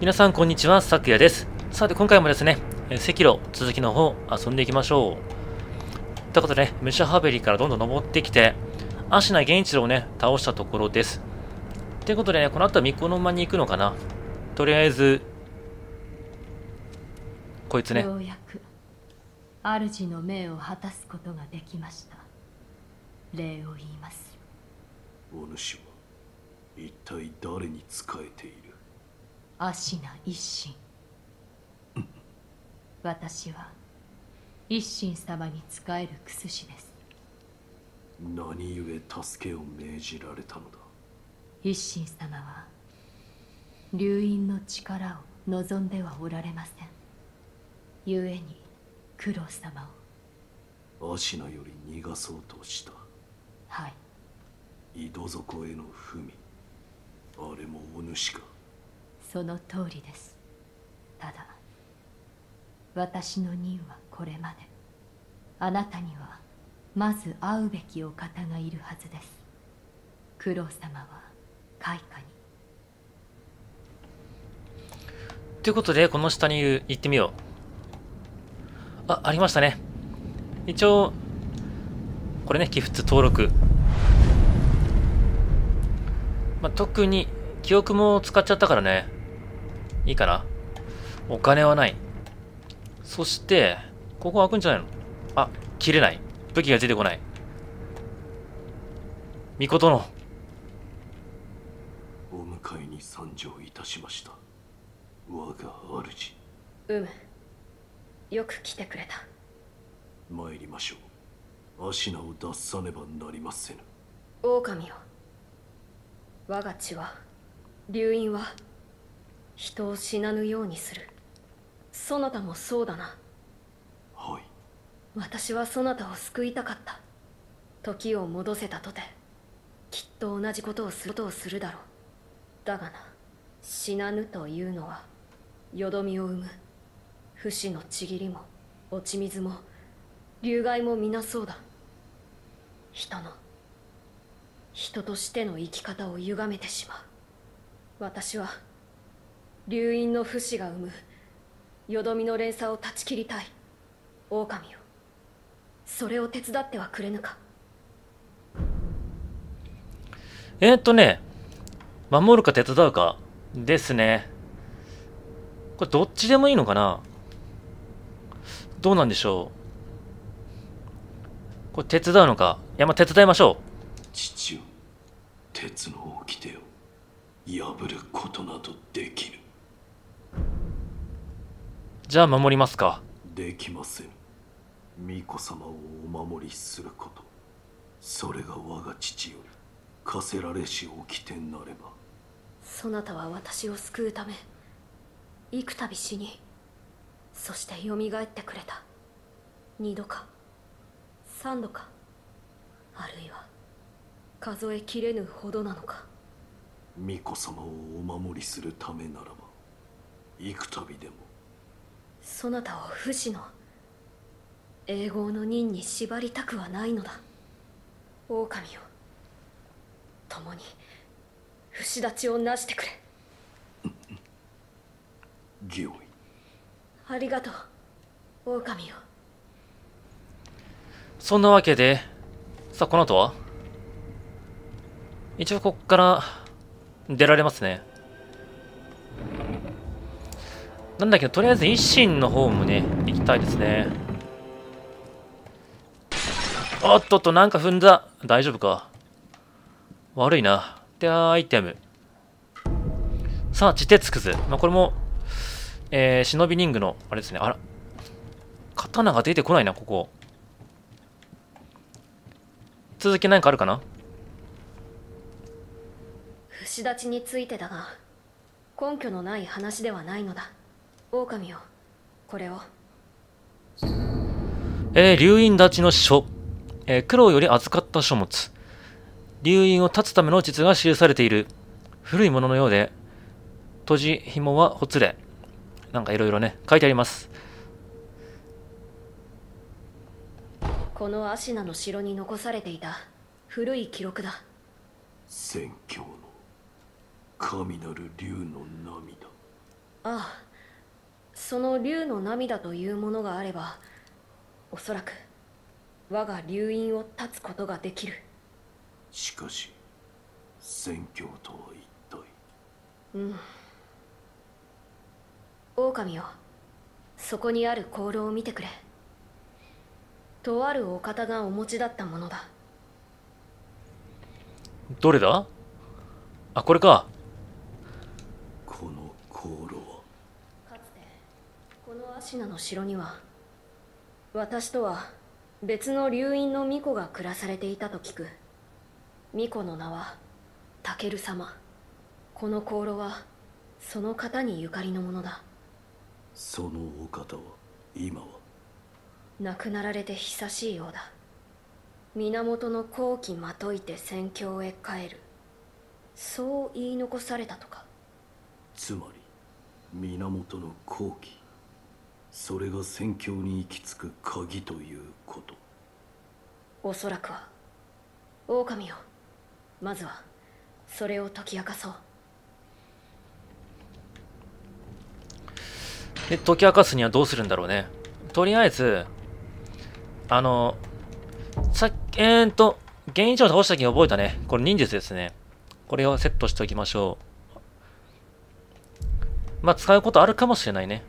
皆さんこんにちは、さくやです。さて今回もですね、えー赤炉続きの方遊んでいきましょう。ということでね、ムシャハベリからどんどん登ってきて、アシナ源一郎をね、倒したところです。ということでね、この後はミコノ間に行くのかな。とりあえず、こいつね。ようやく主の命を果たすことができました礼を言いますお主は一体誰に仕えている？アシナ一心。私は一心様に仕えるクスシです。何故助けを命じられたのだ？一心様は流因の力を望んではおられません。故に九郎様を。アシナより逃がそうとした。はい。井戸底への文。あれもお主かその通りですただ私の任はこれまであなたにはまず会うべきお方がいるはずです九郎様は開花にということで、この下にいる行ってみよう。あ、ありましたね。一応、これね、寄付登録。まあ、特に、記憶も使っちゃったからね。いいかな。お金はない。そして、ここ開くんじゃないの？あ、切れない。武器が出てこない。ミコ殿。お迎えに参上いたしました我が主うむよく来てくれた参りましょうアシナを脱さねばなりませぬ狼よ我が血は流因は人を死なぬようにする。そなたもそうだな。はい。私はそなたを救いたかった。時を戻せたとてきっと同じことをすることをするだろう。だがな死なぬというのはよどみを生む。不死のちぎりも落ち水も流害も皆そうだ。人の人としての生き方を歪めてしまう。私は流因の不死が生む。よどみの連鎖を断ち切りたい。狼よ。それを手伝ってはくれぬか。えー、っとね、守るか手伝うかですね。これどっちでもいいのかな？どうなんでしょう？これ手伝うのか？いや、まあ、手伝いましょ父よ鉄の掟を破ることなどできぬ。う。じゃあ守りますか。できません。巫女様をお守りすること。それが我が父より課せられし掟なれば。そなたは私を救うため幾度死にそして蘇ってくれた。二度か三度かあるいは数えきれぬほどなのか。巫女様をお守りするためならば幾度でも。そなたを不死の永劫の任に縛りたくはないのだ。狼よ。共に不死立ちをなしてくれ。御意ありがとう狼よ。そんなわけで、さあ、この後は？一応こっから出られますね。なんだけど、とりあえず維新の方もね、行きたいですね。おっとっと、なんか踏んだ。大丈夫か。悪いな。で、アイテム。さあ、地鉄くず。まあ、これも、えー、忍びリングの、あれですね。あら。刀が出てこないな、ここ。続き何かあるかな？不死立ちについてだが根拠のない話ではないのだ狼よこれをえー、流院立ちの書。えー、苦労より預かった書物。流院を断つための術が記されている。古いもののようで、閉じ紐はほつれ。なんかいろいろね、書いてあります。このアシナの城に残されていた古い記録だ宣教の神なる竜の涙ああその竜の涙というものがあればおそらく我が竜院を断つことができる。しかし宣教とは一体？うん。狼よそこにある香炉を見てくれ。とあるお方がお持ちだったものだ。どれだ？あ、これか。この香炉このアシナの城には私とは別の流院の巫女が暮らされていたと聞く。巫女の名はタケル様。この香炉はその方にゆかりのものだ。そのお方は今は？亡くなられて久しいようだ。源の好機まといて戦況へ帰る。そう言い残されたとか。つまり源の好機それが戦況に行き着く鍵ということおそらくは狼よまずはそれを解き明かそうで、解き明かすにはどうするんだろうね。とりあえず、あの、さっき、えーっと、現役を倒した時に覚えたね。これ忍術ですね。これをセットしておきましょう。まあ、使うことあるかもしれないね。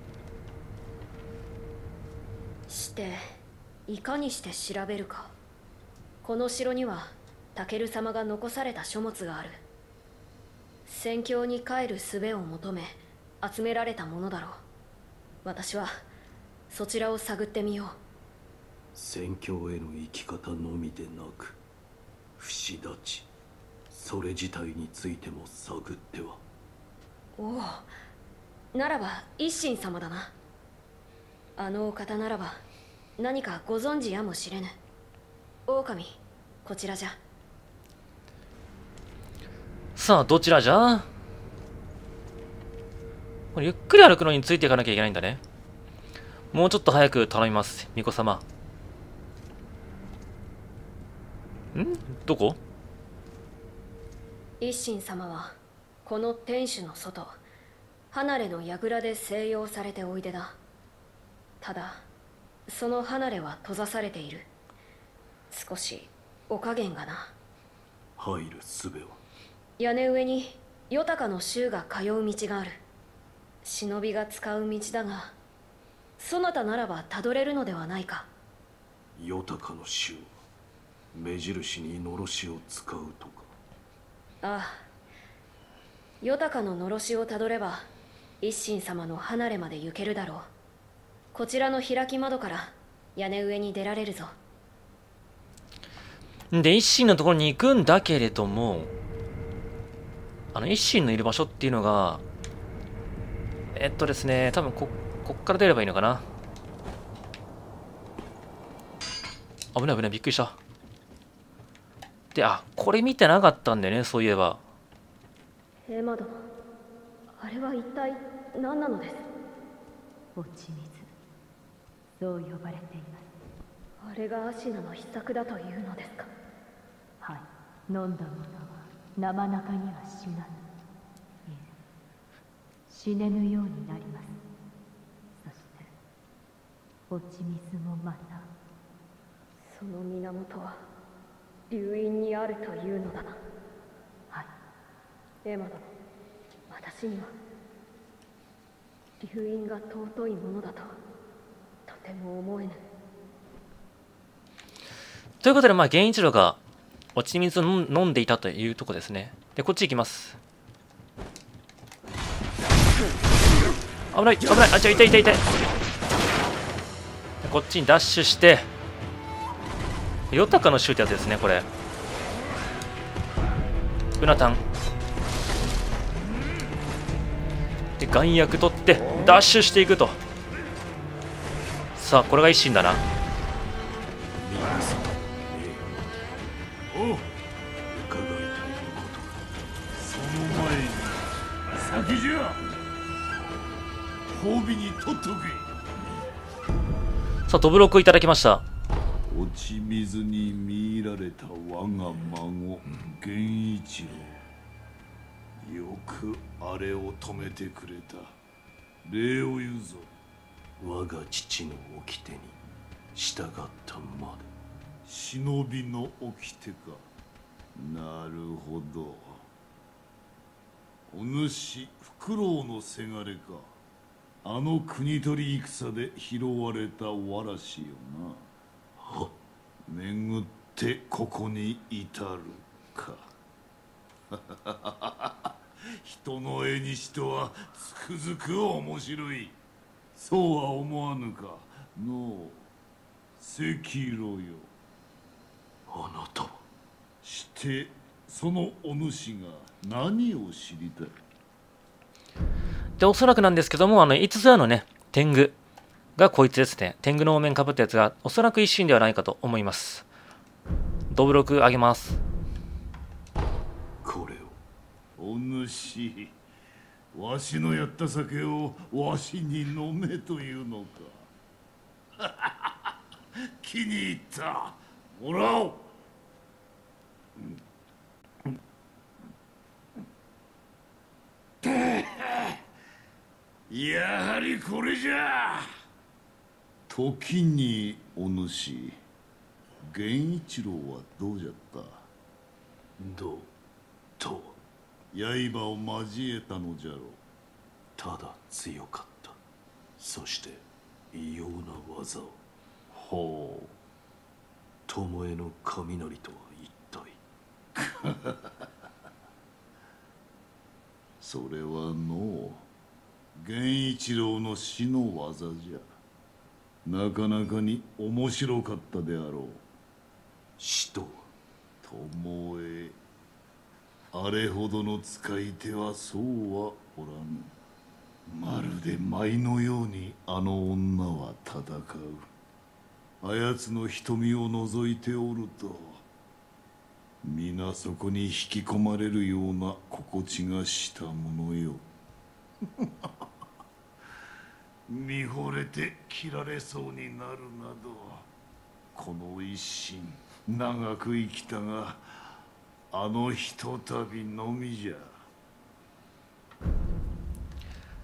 していかにして調べるか。この城にはタケル様が残された書物がある。戦況に帰る術を求め集められたものだろう。私はそちらを探ってみよう。戦況への生き方のみでなく不死立ちそれ自体についても探っては。おおならば一心様だなあのお方ならば何かご存知やもしれぬ。狼こちらじゃ。さあ、どちらじゃ？これゆっくり歩くのについていかなきゃいけないんだね。もうちょっと早く頼みます、巫女様。ん？どこ？一心様はこの天守の外離れの櫓で静養されておいでだただその離れは閉ざされている。少しお加減がな。入る術は屋根上にヨタカの衆が通う道がある。忍びが使う道だがそなたならばたどれるのではないか。ヨタカの衆は目印にのろしを使うとか。ああ。ヨタカののろしをたどれば一心様の離れまで行けるだろうこちらの開き窓から屋根上に出られるぞで、一心のところに行くんだけれども、あの、一心のいる場所っていうのが、えっとですね、多分こ、こっから出ればいいのかな。危ない危ない、びっくりした。で、あ、これ見てなかったんだよね、そういえば。エマ殿あれは一体何なのです？落ち水そう呼ばれています。あれがアシナの秘策だというのですか？はい。飲んだものは生中には死なぬ。いえ。死ねぬようになります。そして落ち水もまた。その源は流院にあるというのだな。はい。エマ殿私には流院が尊いものだととても思えぬということで、まあ、源一郎が落ち水を飲んでいたというとこですね。で、こっち行きます。危ない危ないあ、ちょ、痛い痛い痛い。でこっちにダッシュして、ヨタカのシューってやつですね、これ。ウナタン。で、眼薬取って、ダッシュしていくと。さあ、これが一心だな。さんええおう伺いたいことその前に先じゃ褒美に取っとけさあ、ドブロックいただきました。落ち水に見入られた我が孫源一郎よくあれを止めてくれた礼を言うぞ我が父の掟に従ったまで。忍びの掟か。なるほど。お主フクロウのせがれか。あの国取り戦で拾われたわらしよはな巡ってここに至るか。人の絵にしとはつくづく面白いそうは思わぬかのう赤色よあなたはしてそのお主が何を知りたい？で、おそらくなんですけども、あの、5つ目のね、天狗がこいつですね。天狗のお面かぶったやつが、おそらく一心ではないかと思います。ドブロクあげます。これをお主わしのやった酒をわしに飲めというのか。気に入った。もらおう。やはりこれじゃ。時にお主源一郎はどうじゃった？どうと刃を交えたのじゃろう。ただ強かった。そして異様な技を。ほう。巴の雷とは一体。それはのう源一郎の死の技じゃ。なかなかに面白かったであろう。死とは？巴あれほどの使い手はそうはおらぬまるで舞のようにあの女は戦う。あやつの瞳を覗いておると皆そこに引き込まれるような心地がしたものよ。見惚れて切られそうになるなどこの一心長く生きたがあのひとたびのみじゃ。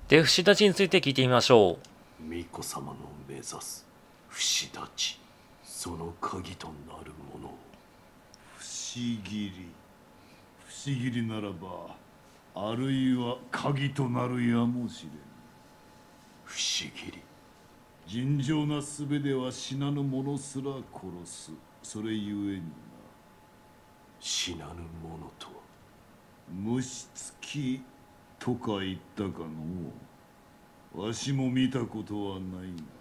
で、不死立ちについて聞いてみましょう。巫女様の目指す不死立ちその鍵となるもの。を不思議。り不思議りならばあるいは鍵となるやもしれん不思議。り尋常な術では死なぬ者すら殺す。それゆえにな死なぬものと虫つきとか言ったかのわしも見たことはないが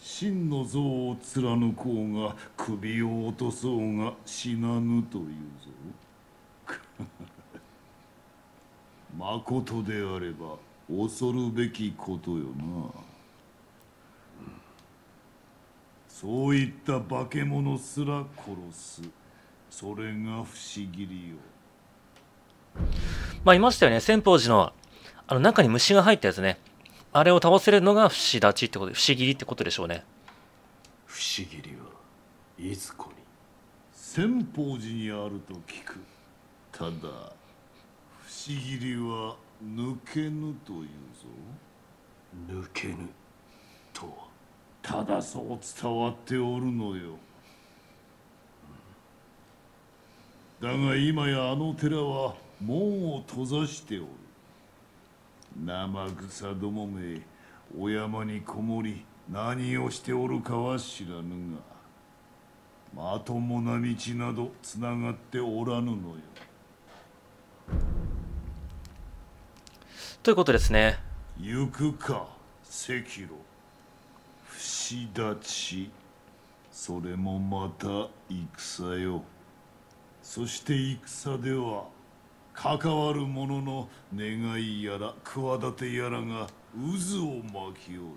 真の像を貫こうが首を落とそうが死なぬというぞ。まことであれば恐るべきことよな。そういった化け物すら殺す。それが不思議りよ。まあ、いましたよね。千宝寺の、あの、中に虫が入ったやつね。あれを倒せるのが不死立ちってことで、不思議ってことでしょうね。不思議りはいずこに。千宝寺にあると聞く。ただ不思議りは抜けぬというぞ。抜けぬとは。ただそう伝わっておるのよだが今やあの寺は門を閉ざしておる。生草どもめお山にこもり何をしておるかは知らぬがまともな道などつながっておらぬのよ。ということですね。行くか赤炉。不死立ち。それもまた戦よそして戦では関わる者の願いやら企てやらが渦を巻きおる。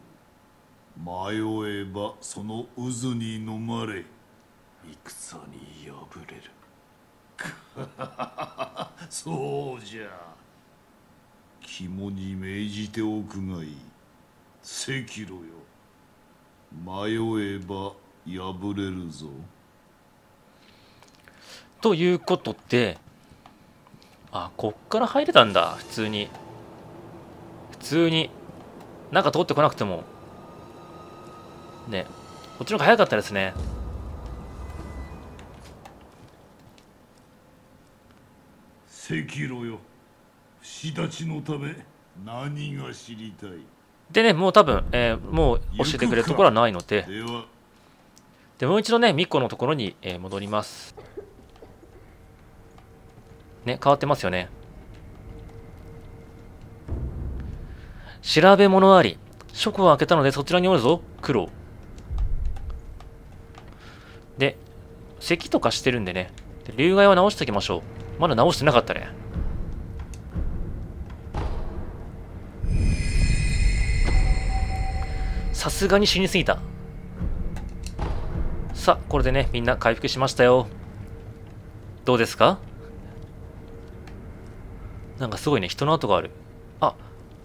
迷えばその渦に飲まれ戦に敗れる。そうじゃ。肝に銘じておくがいい。赤炉よ。迷えば破れるぞ。ということで、あ、こっから入れたんだ、普通に。普通に中通ってこなくても。ね。こっちの方が早かったですね。赤炉よ。不死立ちのため何が知りたい？でねもう多分、えーもう教えてくれるところはないので。でもう一度ねミコのところに、えー戻りますね変わってますよね。調べ物あり。書庫を開けたのでそちらにおるぞ。黒。で咳とかしてるんでね。で流害は直しておきましょう。まだ直してなかったね。さすがに死にすぎた。さあこれでねみんな回復しましたよ。どうですか？なんかすごいね人の跡がある。あ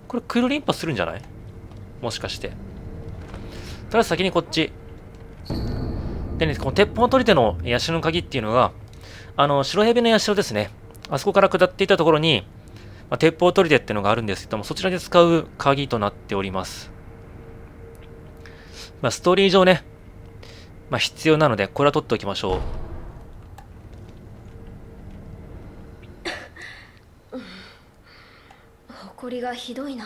これクールリンパするんじゃない？もしかして。ただ先にこっち。でねこの鉄砲取り手の社の鍵っていうのがあの白蛇の社ですね。あそこから下っていたところに、まあ、鉄砲取り手っていうのがあるんですけどもそちらで使う鍵となっております。まあ、ストーリー上ね、まあ、必要なので、これは取っておきましょう。誇りがひどいな。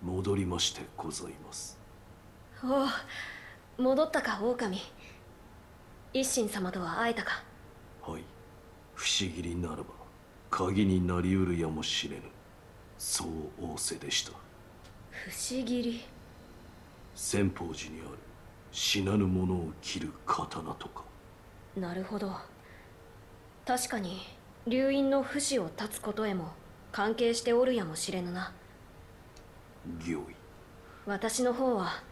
戻りましてございます。おお戻ったか狼。一心様とは会えたか。はい。不思議にならば鍵になりうるやもしれぬ。そう仰せでした。不思議。り先方寺にある。死なぬ者を切る刀とか。なるほど。確かに流院の不死を断つことへも関係しておるやもしれぬな。御意私の方は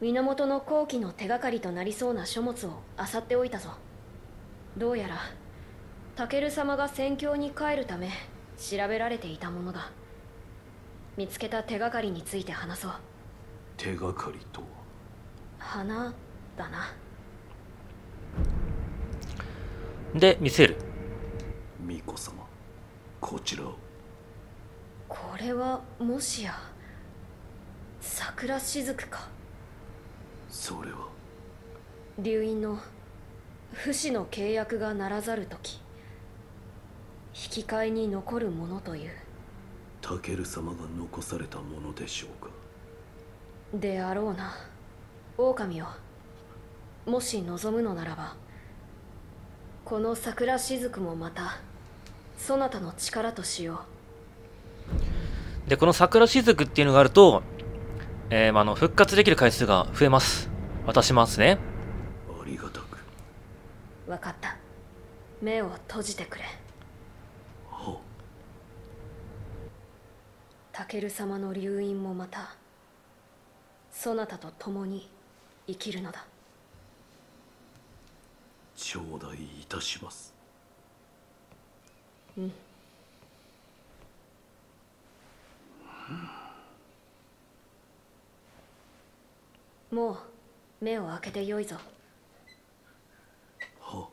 源の後期の手がかりとなりそうな書物を漁っておいたぞ。どうやらタケル様が戦況に帰るため調べられていたものだ。見つけた手がかりについて話そう。手がかりとは？花だな。で、見せる。巫女様こちらをこれはもしや桜しずくか？それは？流院の不死の契約がならざる時引き換えに残るものという。タケル様が残されたものでしょうか？であろうな。狼よもし望むのならばこの桜しずくもまたそなたの力としよで、この桜しずくっていうのがあると、えーまあ、あの復活できる回数が増えます。渡しますね。ありがたく。う分かった。目を閉じてくれ。はタケル様の流院もまたそなたと共に生きるのだ。頂戴いたしますもう目を開けてよいぞ。は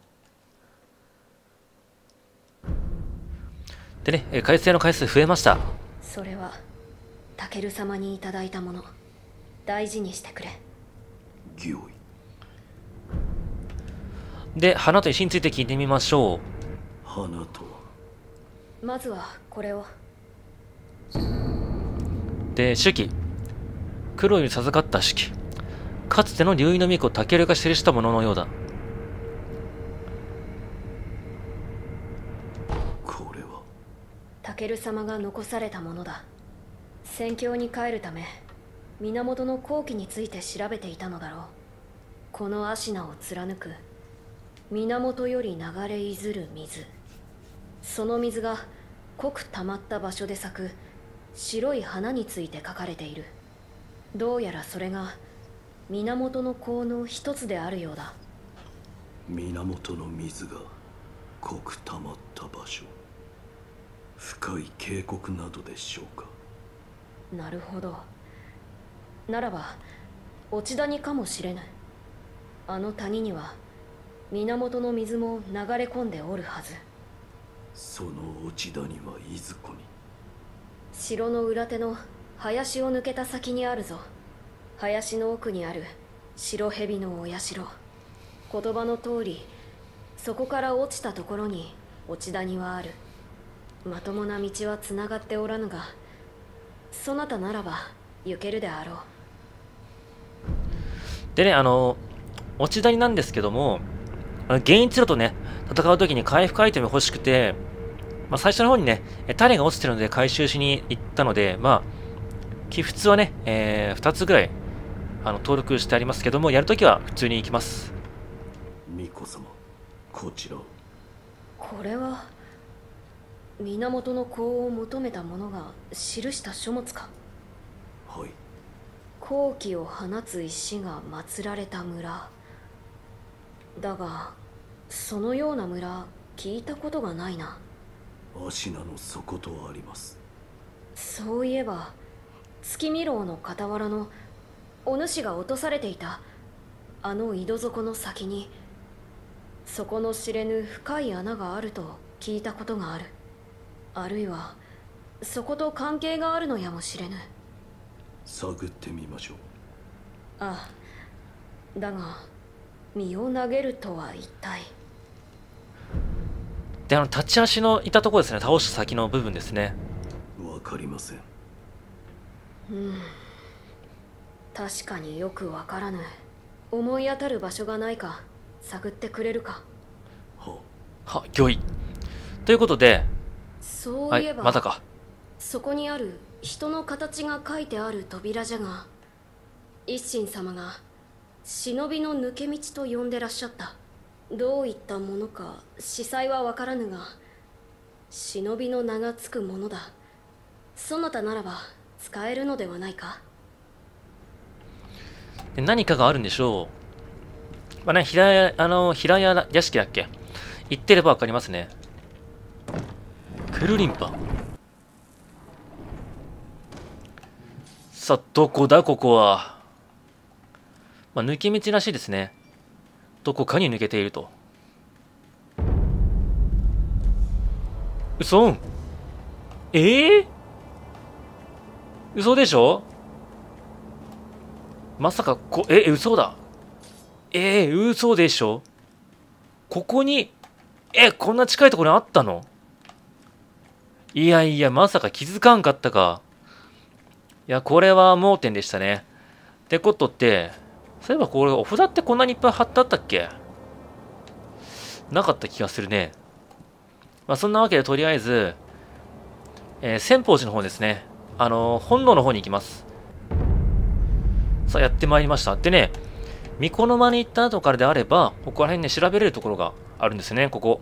でね、えー回数の回数増えました。それはタケル様にいただいたもの。大事にしてくれ。で、花と石について聞いてみましょう。花とは？まずはこれをで、手記。黒に授かった手記。かつての竜医の巫女タケルが記したもののようだ。これは？タケル様が残されたものだ戦況に帰るため源の後期について調べていたのだろうこのアシナを貫く源より流れいずる水その水が濃く溜まった場所で咲く白い花について書かれている。どうやらそれが源の効の一つであるようだ。源の水が濃く溜まった場所。深い渓谷などでしょうか。なるほど。ならば落ち谷かもしれぬ。あの谷には源の水も流れ込んでおるはず。その落ち谷はいずこに城の裏手の林を抜けた先にあるぞ。林の奥にある白蛇のお社。言葉の通りそこから落ちたところに落ち谷はある。まともな道はつながっておらぬがそなたならば行けるであろう。でね、あの、落ち谷なんですけども、あの源一郎とね、戦う時に回復アイテム欲しくて、まあ、最初の方にね、種が落ちてるので回収しに行ったので、まあ、寄付はね、えー、2つぐらい、あの、登録してありますけども、やるときは普通に行きます。巫女様、こちらこれは、源の子を求めた者が記した書物か。はい。好気を放つ石が祀られた村。だがそのような村聞いたことがないな芦名の底とあります。そういえば月見楼の傍らのお主が落とされていたあの井戸底の先に底の知れぬ深い穴があると聞いたことがある。あるいはそこと関係があるのやもしれぬ。探ってみましょう。ああだが身を投げるとは一体であの立ち足のいたところですね。倒した先の部分ですね。わかりません。うん。確かによくわからぬ思い当たる場所がないか。探ってくれるか。は。は御意ということでそういえば、はい、またか。そこにある人の形が書いてある扉じゃが一心様が忍びの抜け道と呼んでらっしゃったどういったものか司祭は分からぬが忍びの名がつくものだ。そなたならば使えるのではないか。何かがあるんでしょう。まあね平屋あの平屋屋敷だっけ？行ってれば分かりますね。クルリンパ。さあ、どこだ、ここは。まあ、抜け道らしいですね。どこかに抜けていると。うそんえ？えー、嘘でしょ？まさか、こ、え、嘘だ。えー、嘘でしょ？ここに、え、こんな近いところにあったの？いやいや、まさか気づかんかったか。いや、これは盲点でしたね。ってことって、そういえばこれ、お札ってこんなにいっぱい貼ってあったっけ？なかった気がするね。まあ、そんなわけでとりあえず、えー、先方寺の方ですね。あのー、本堂の方に行きます。さあ、やってまいりました。でね、巫女の間に行った後からであれば、ここら辺ね、調べれるところがあるんですね、ここ。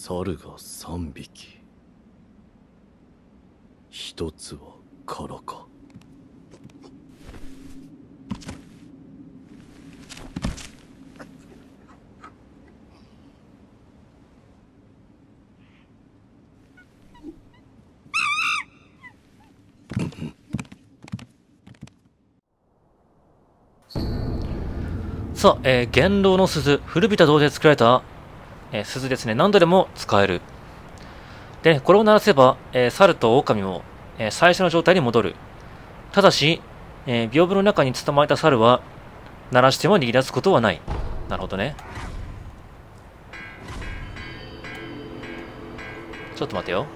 猿が3匹。一つは空かさあ、えー、元老の鈴、古びた銅で作られたえー、鈴ですね、何度でも使える。で、これを鳴らせば、えー、猿と狼も、えー、最初の状態に戻る。ただし、えー、屏風の中に捕まえた猿は、鳴らしても逃げ出すことはない。なるほどね。ちょっと待てよ。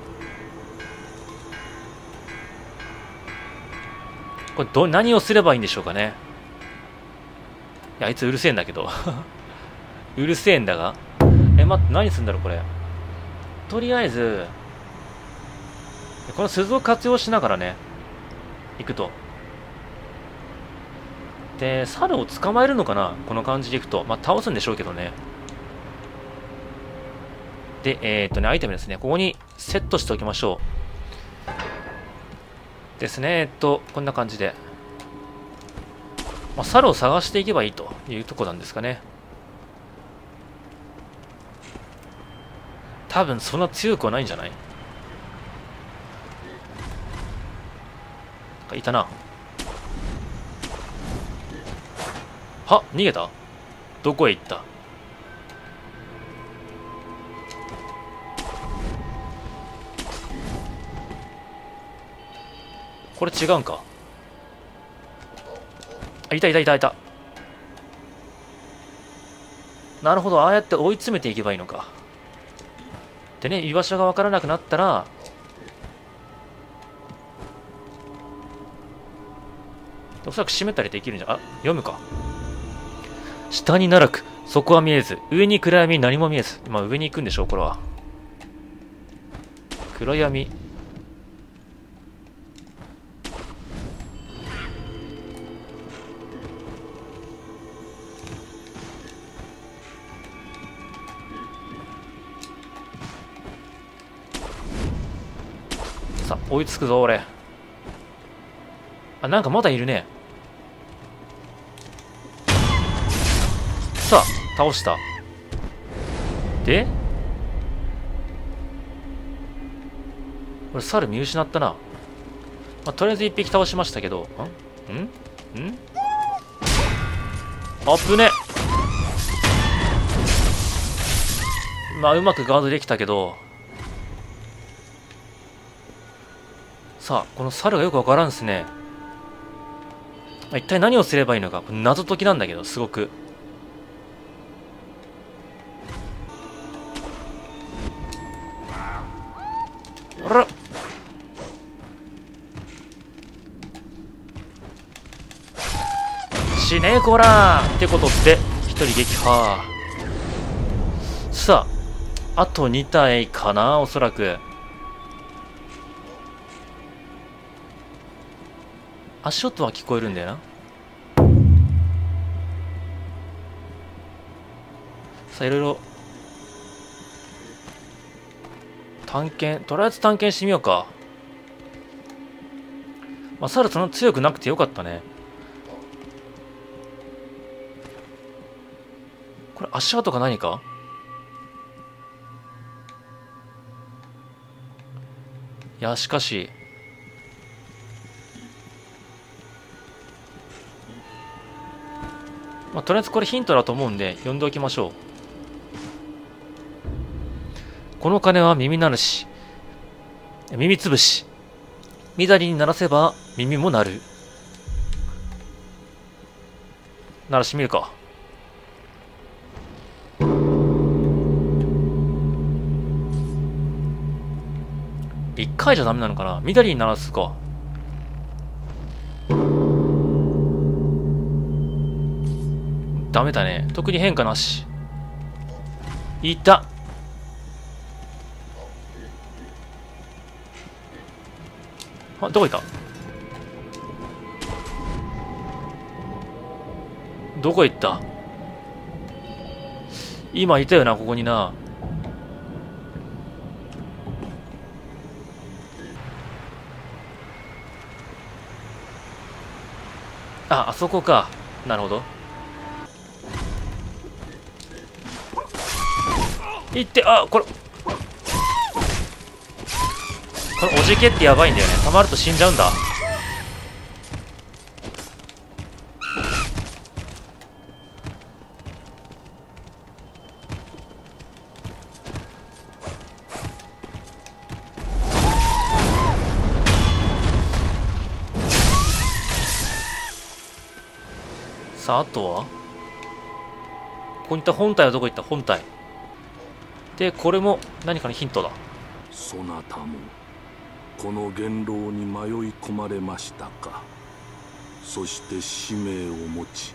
これど、何をすればいいんでしょうかね。いや、あいつうるせえんだけど。うるせえんだが。え、待って、何するんだろう、これ？とりあえず、この鈴を活用しながらね行くと。で猿を捕まえるのかな？この感じでいくと。まあ倒すんでしょうけどね。でえー、っとねアイテムですね。ここにセットしておきましょう。ですね。えっとこんな感じで。まあ、猿を探していけばいいというとこなんですかね。多分そんな強くはないんじゃない？いたな。は逃げた？どこへ行った？これ違うんか？あいたいたいたいた。なるほどああやって追い詰めていけばいいのか。でね居場所が分からなくなったらおそらく閉めたりできるんじゃあ読むか。下に奈落そこは見えず。上に暗闇。何も見えず。今上に行くんでしょうこれは。暗闇。追いつくぞ俺。あなんかまだいるね。さあ倒した。で？これ猿見失ったな、まあ、とりあえず一匹倒しましたけど。んん？ん？あぶねまあうまくガードできたけどさあこの猿がよくわからんですね。一体何をすればいいのか。謎解きなんだけどすごく。あら。死ねえこらってことで一人撃破。さああと2体かなおそらく。足音は聞こえるんだよな。さあいろいろ。探検。とりあえず探検してみようか。まあ猿そんな強くなくてよかったね。これ足跡か何か？いやしかし。まあ、とりあえずこれヒントだと思うんで読んでおきましょう。この鐘は耳鳴るし耳つぶし緑に鳴らせば耳も鳴る。鳴らしてみるか。一回じゃダメなのかな？緑に鳴らすか。ダメだね。特に変化なし。いた。あどこいた？どこ行った？今いたよなここにな。ああそこか。なるほど。いってあこれ。このおじけってやばいんだよね。たまると死んじゃうんだ。さああとは？ここにいった本体はどこ行った？本体。でこれも何かのヒントだ。そなたもこの元老に迷い込まれましたか。そして使命を持ち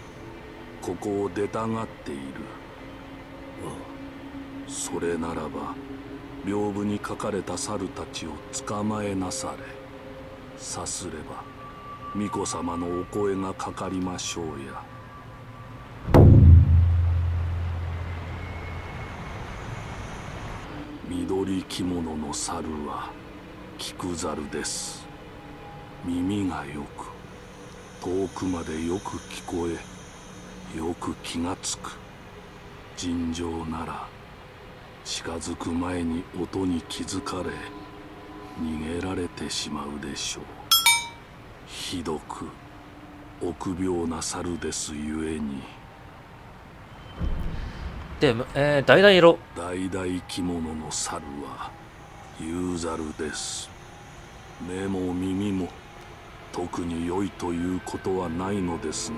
ここを出たがっている。あそれならば屏風に書かれた猿たちを捕まえなされ。さすれば巫女様のお声がかかりましょうや。着物の猿は菊猿です。耳がよく遠くまでよく聞こえよく気がつく。尋常なら近づく前に音に気づかれ逃げられてしまうでしょう。ひどく臆病な猿ですゆえに。で、えー、橙色。橙着物の猿は雄猿です。目も耳も特に良いということはないのですが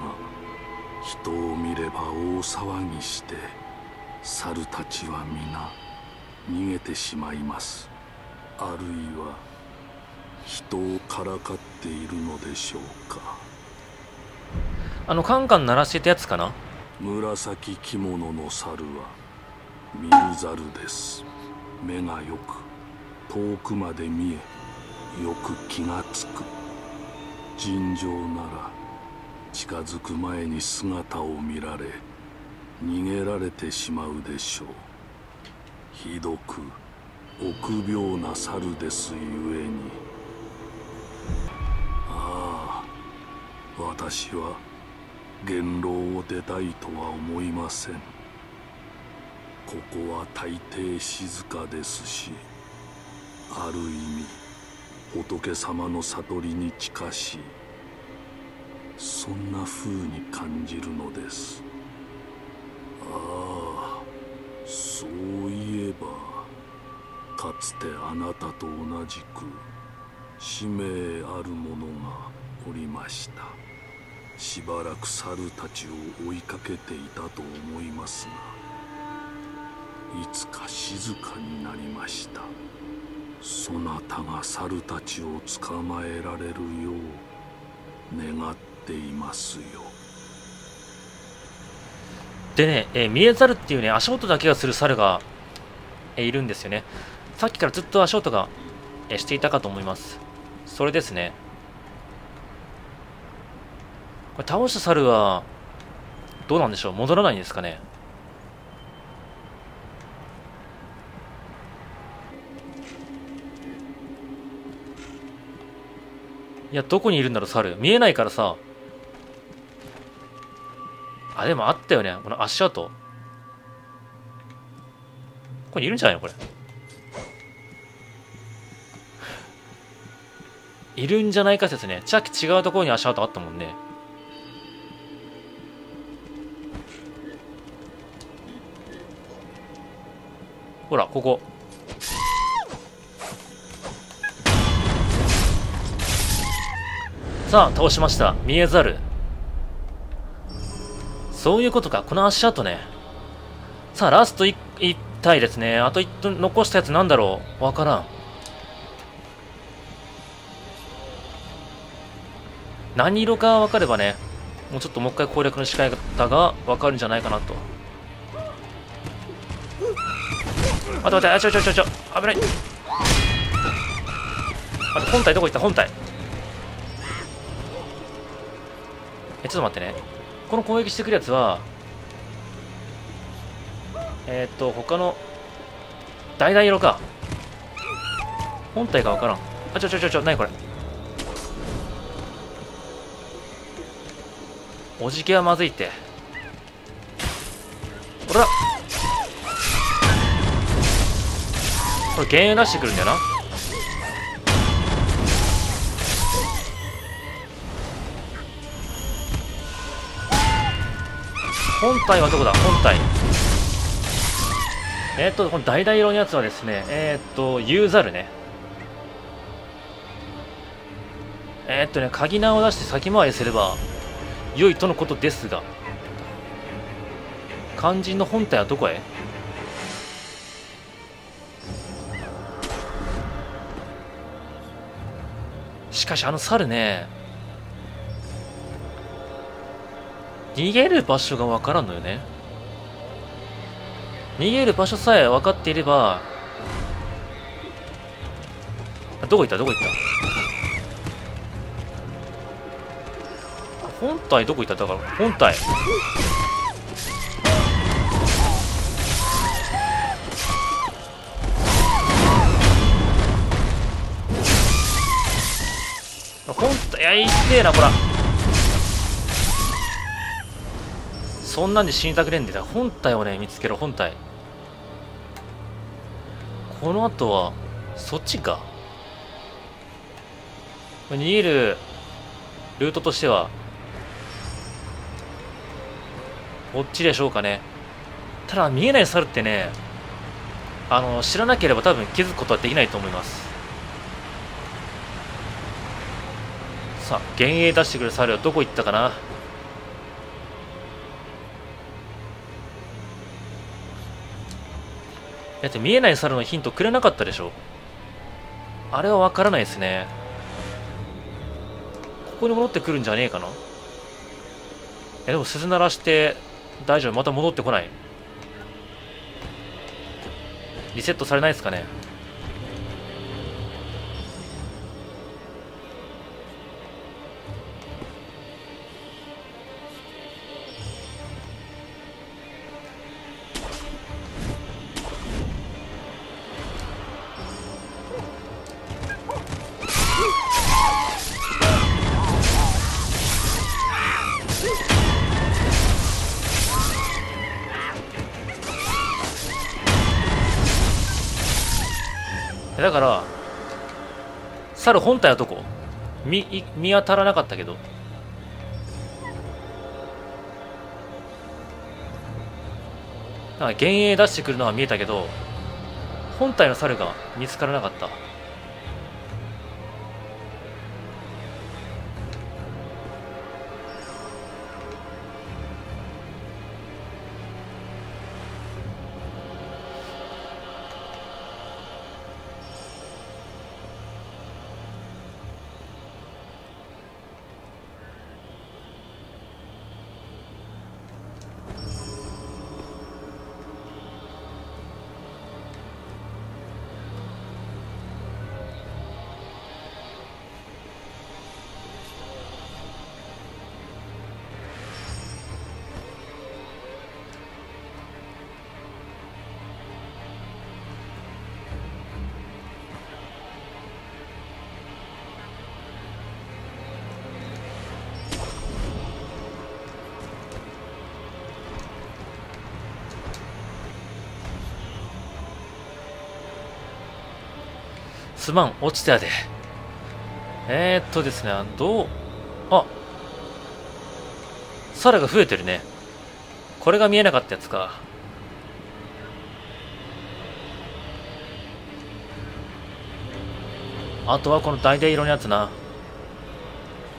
人を見れば大騒ぎして猿たちは皆逃げてしまいます。あるいは人をからかっているのでしょうか。あのカンカン鳴らしてたやつかな？紫着物の猿はミルザルです。目がよく遠くまで見えよく気がつく。尋常なら近づく前に姿を見られ逃げられてしまうでしょう。ひどく臆病な猿ですゆえに。ああ私は元老を出たいとは思いません。ここは大抵静かですしある意味仏様の悟りに近しい。そんな風に感じるのです。ああそういえばかつてあなたと同じく使命ある者がおりました。しばらく猿たちを追いかけていたと思いますがいつか静かになりました。そなたが猿たちを捕まえられるよう願っていますよ。でね、えー、見えざるっていうね足音だけがする猿が、えー、いるんですよね。さっきからずっと足音が、えー、していたかと思います。それですね。これ倒した猿はどうなんでしょう？戻らないんですかね？いや、どこにいるんだろう、猿。見えないからさ。あ、でもあったよね。この足跡。ここにいるんじゃないの？これ。いるんじゃないか説ね。さっき違うところに足跡あったもんね。ほら、ここ。さあ、倒しました。見えざる。そういうことか。この足跡ね。さあ、ラスト 1, 1体ですね。あと1分残したやつなんだろうわからん。何色か分かればね、もうちょっともう一回攻略の仕方が分かるんじゃないかなと。待って待って、あ、ちょちょちょ、危ない。あと本体どこ行った？本体。え、ちょっと待ってね。この攻撃してくるやつは、えー、っと、他の、橙色か。本体がわからん。あ、ちょちょちょちょ、なにこれ。おじけはまずいって。ほらこれ原油出してくるんだよな。本体はどこだ？本体。えー、っと、この橙色のやつはですね、えー、っと、ユーザルね。えー、っとね、鍵名を出して先回りすれば良いとのことですが、肝心の本体はどこへ？かしあの猿ね、逃げる場所がわからんのよね。逃げる場所さえ分かっていれば、あどこ行った？どこ行った？本体どこ行った？だから本体。本体いや痛えなこら。そんなんで死にたくねえんでだ本体をね見つけろ本体。この後はそっちか。逃げるルートとしてはこっちでしょうかね。ただ見えない猿ってねあの知らなければ多分気づくことはできないと思います。さあ幻影出してくる猿はどこ行ったかな？だって見えない猿のヒントくれなかったでしょ？あれは分からないですね。ここに戻ってくるんじゃねえかな？いやでも鈴鳴らして大丈夫また戻ってこない。リセットされないですかね？猿本体はどこ？見見当たらなかったけど。なんか幻影出してくるのは見えたけど本体の猿が見つからなかった。すまん落ちたで。えー、っとですねどうあ猿が増えてるね。これが見えなかったやつか。あとはこの橙色のやつな。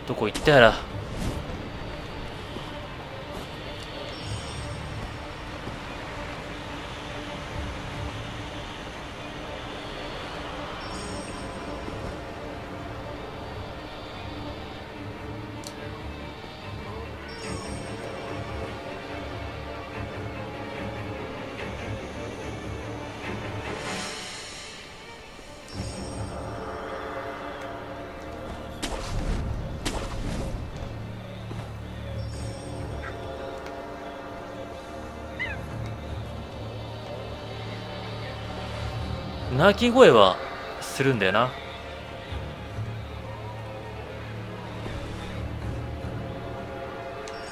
どこ行ったやら。鳴き声はするんだよな。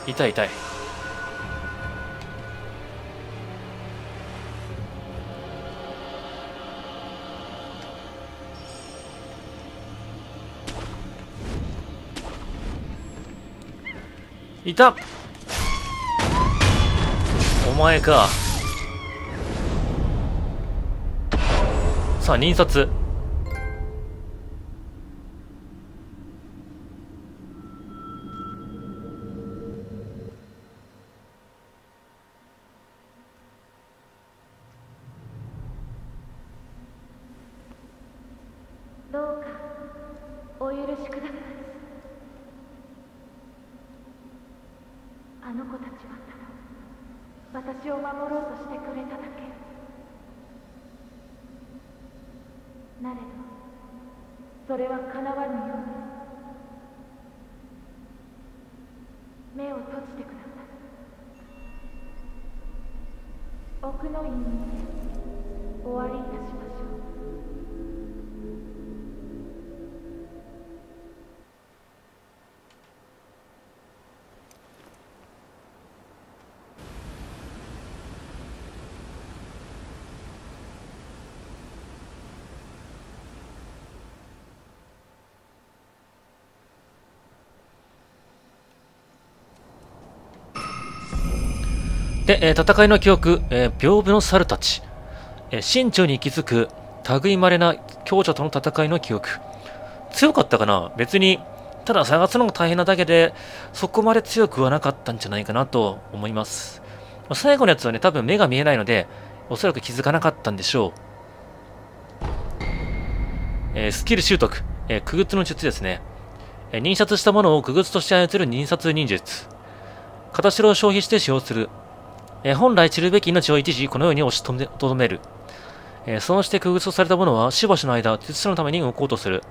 痛い痛い。いたお前か。さあ忍殺どうかお許しくださいあの子たちはただ私を守ろうとしてくれただけなれどそれは叶わぬようです目を閉じてください奥の院にて終わりいたしましょうで、え戦いの記憶、え屏風の猿たち、えー慎重に息づく類いまれな強者との戦いの記憶。強かったかな？別に、ただ探すのが大変なだけで、そこまで強くはなかったんじゃないかなと思います。最後のやつはね、多分目が見えないので、おそらく気づかなかったんでしょう。えスキル習得、えー、区別の術ですね。えー認殺したものを区別として操る認殺忍術。形を消費して使用する。えー本来散るべき命を一時このように押しとどめる。えーそうして空とされたものはしばしの間、術師のために動こうとする。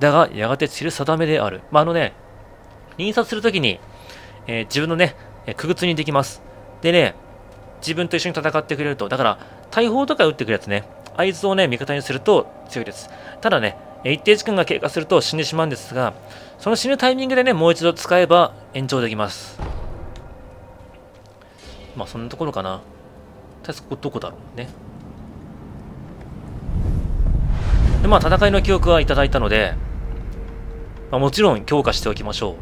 だが、やがて散る定めである。まあ、あのね、印刷するときに、えー自分のね、えー、にできます。でね、自分と一緒に戦ってくれると。だから、大砲とか撃ってくるやつね、合図をね、味方にすると強いです。ただね、一定時間が経過すると死んでしまうんですが、その死ぬタイミングでね、もう一度使えば延長できます。まあそんなところかな。確かここどこだろうね。でまあ戦いの記憶はいただいたので、まあ、もちろん強化しておきましょう。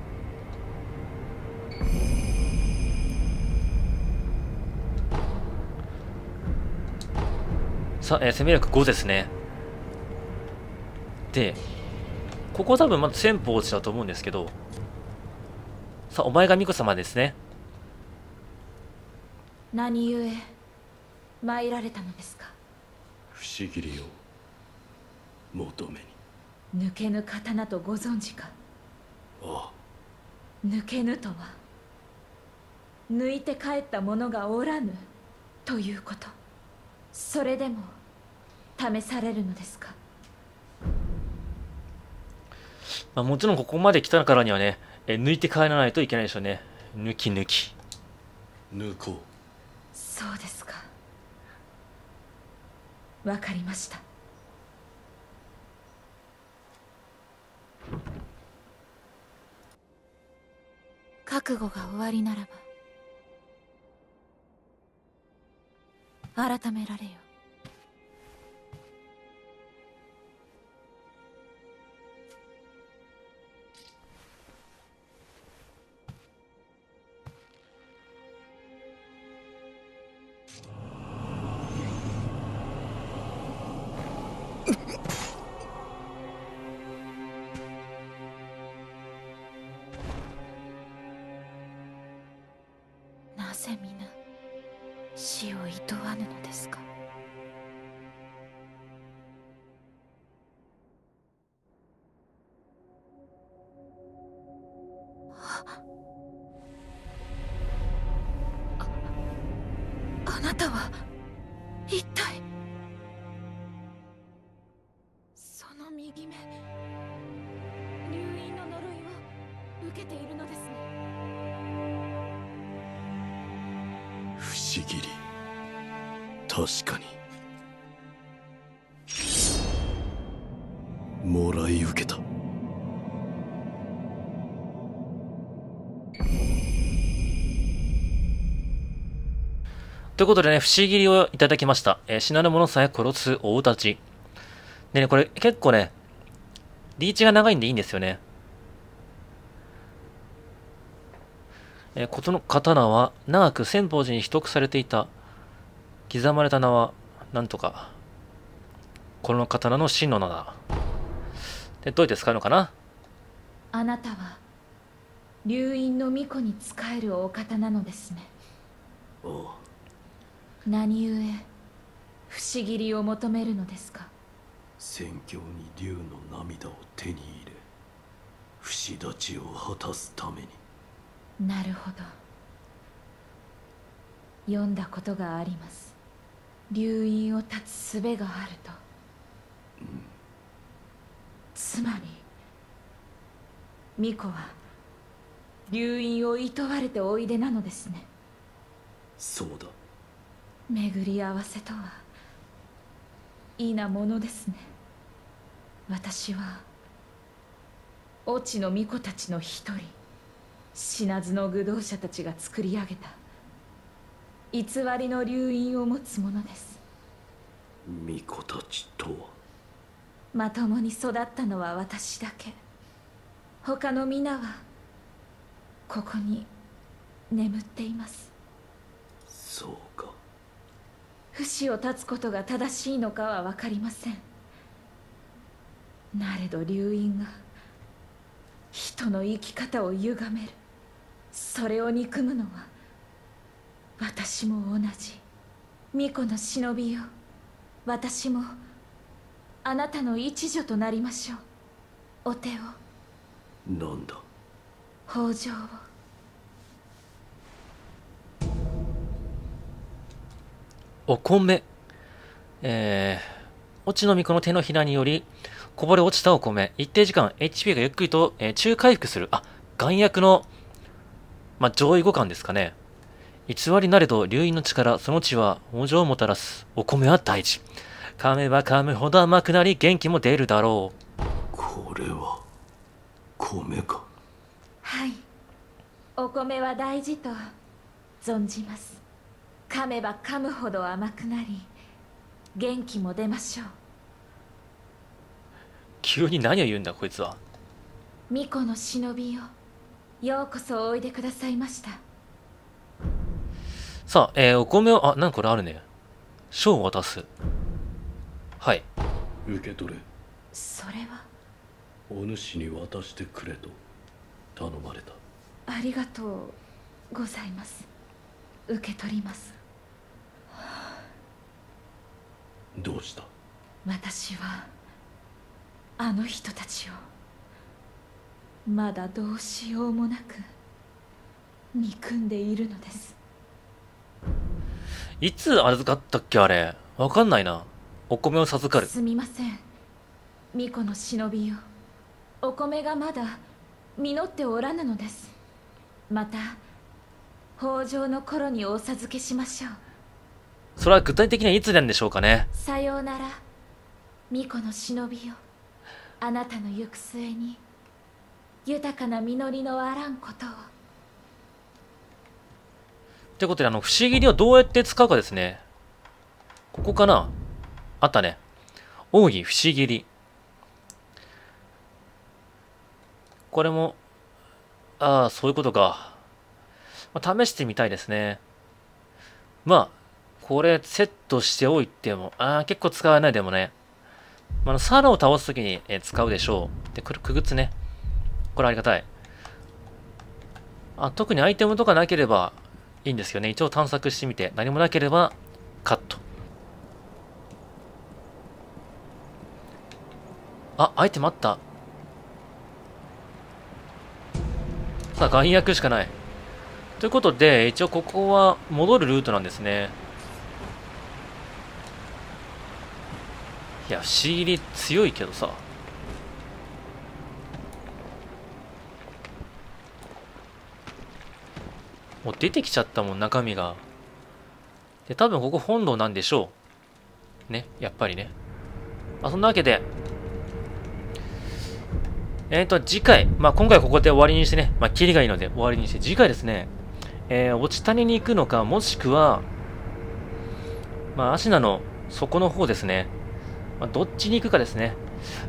さあ、えー攻め力5ですね。で、ここ多分まず先方落ちだと思うんですけど、さあ、お前が巫女様ですね。何故参られたのですか？不思議りを求めに。抜けぬ刀とご存知か？あ抜けぬとは抜いて帰った者がおらぬということ。それでも試されるのですか？まあ、もちろんここまで来たからにはね、えー抜いて帰らないといけないでしょうね。抜き抜き。抜こそうですか。わかりました。覚悟が終わりならば改められよ。あなということでね、不思議りをいただきました。えー死なぬ者さえ殺す大立ち。でね、これ結構ね、リーチが長いんでいいんですよね。えー、ことの刀は長く千宝寺に秘匿されていた。刻まれた名は、なんとか。この刀の真の名だ。で、どうやって使うのかな？あなたは流因の巫女に仕えるお方なのですねああ何故？不思議りを求めるのですか？戦況に竜の涙を手に入れ不死立ちを果たすために。なるほど。読んだことがあります。流因を断つ術があると。つまり巫女は流因を厭われておいでなのですね。そうだ巡り合わせとはいいなものですね。私は越智の巫女たちの一人死なずの愚道者たちが作り上げた偽りの流因を持つものです。巫女たちとは？まともに育ったのは私だけ。他の皆はここに眠っています。そうか不死を断つことが正しいのかは分かりません。なれど流因が人の生き方を歪める。それを憎むのは私も同じ。巫女の忍びよ。私もあなたの一助となりましょう。お手を。なんだ？北条をお米。えー、落ちのみこの手のひらにより、こぼれ落ちたお米。一定時間、HP がゆっくりと、えー、中回復する。あ、眼薬の、まあ、上位互換ですかね。偽りなれど、流因の力、その地は、往生をもたらす。お米は大事。噛めば噛むほど甘くなり、元気も出るだろう。これは米かはいお米は大事と存じます噛めば噛むほど甘くなり元気も出ましょう急に何を言うんだ、こいつは。巫女の忍びよようこそおいでくださいましたさあ、えー、お米を、あ、なんかこれあるね。賞を渡す。はい。受け取れそれは？お主に渡してくれと頼まれたありがとうございます受け取りますどうした？私はあの人たちをまだどうしようもなく憎んでいるのですいつ預かったっけ、あれ？わかんないな。お米を授かる。すみません巫女の忍びよお米がまだ実っておらぬのですまた北条の頃にお授けしましょうそれは具体的にはいつなんでしょうかね。さようなら巫女の忍びよあなたの行く末に豊かな実りのあらんことをということで、あの、不思議りをどうやって使うかですね。ここかなあったね。奥義不思議り。これも、ああ、そういうことか。まあ、試してみたいですね。まあ、これセットしておいても、ああ、結構使わないでもね。まああの、サラを倒すときに、えー使うでしょう。で、くる、くぐつね。これありがたい。あ、特にアイテムとかなければいいんですよね。一応探索してみて、何もなければカット。あ、アイテムあった。さあ、眼薬しかない。ということで、一応ここは戻るルートなんですね。いや、不思議に強いけどさ。もう出てきちゃったもん、中身が。で、多分ここ本堂なんでしょう。ね、やっぱりね。まあ、そんなわけで、えっ、ー、と、次回、まあ、今回ここで終わりにしてね、まあ、キリがいいので終わりにして、次回ですね、えー、落ち谷に行くのか、もしくは、まあ、アシナの底の方ですね。まあ、どっちに行くかですね。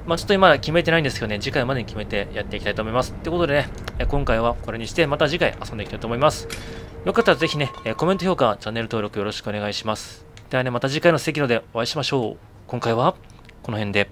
まあ、ちょっと今決めてないんですけどね、次回までに決めてやっていきたいと思います。ってことでね、今回はこれにして、また次回遊んでいきたいと思います。よかったらぜひね、コメント評価、チャンネル登録よろしくお願いします。ではね、また次回の席のでお会いしましょう。今回は、この辺で。